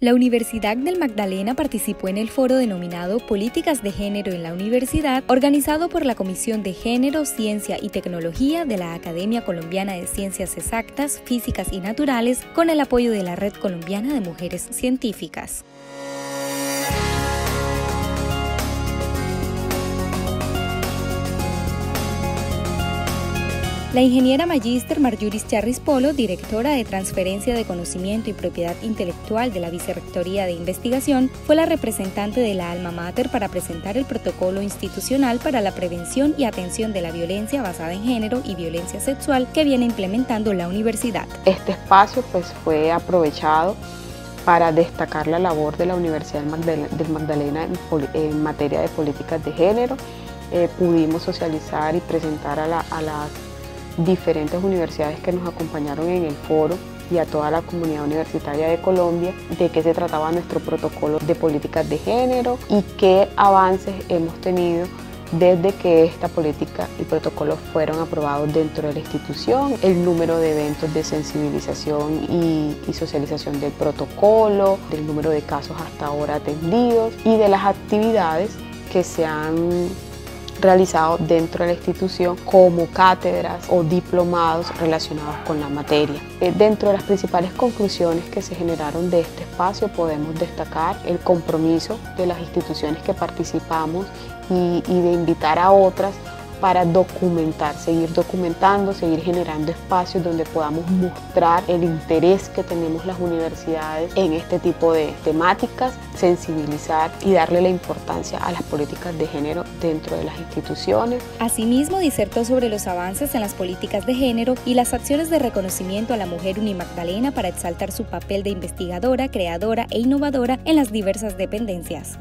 La Universidad del Magdalena participó en el foro denominado Políticas de Género en la Universidad, organizado por la Comisión de Género, Ciencia y Tecnología de la Academia Colombiana de Ciencias Exactas, Físicas y Naturales, con el apoyo de la Red Colombiana de Mujeres Científicas. La ingeniera magíster Marjuris Charris Polo, directora de Transferencia de Conocimiento y Propiedad Intelectual de la Vicerrectoría de Investigación, fue la representante de la Alma Mater para presentar el protocolo institucional para la prevención y atención de la violencia basada en género y violencia sexual que viene implementando la universidad. Este espacio pues fue aprovechado para destacar la labor de la Universidad del Magdalena en, materia de políticas de género. Eh, pudimos socializar y presentar a, la, a las diferentes universidades que nos acompañaron en el foro y a toda la comunidad universitaria de Colombia de qué se trataba nuestro protocolo de políticas de género y qué avances hemos tenido desde que esta política y protocolo fueron aprobados dentro de la institución, el número de eventos de sensibilización y, socialización del protocolo, del número de casos hasta ahora atendidos y de las actividades que se han realizado dentro de la institución como cátedras o diplomados relacionados con la materia. Eh, dentro de las principales conclusiones que se generaron de este espacio podemos destacar el compromiso de las instituciones que participamos y de invitar a otras para documentar, seguir documentando, seguir generando espacios donde podamos mostrar el interés que tenemos las universidades en este tipo de temáticas, sensibilizar y darle la importancia a las políticas de género dentro de las instituciones. Asimismo, disertó sobre los avances en las políticas de género y las acciones de reconocimiento a la mujer unimagdalena para exaltar su papel de investigadora, creadora e innovadora en las diversas dependencias.